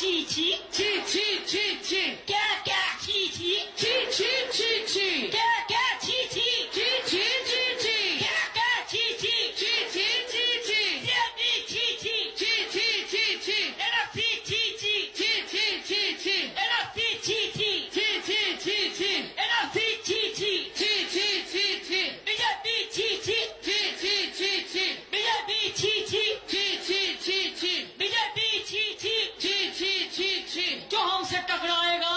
起起起起起 से टकराएगा।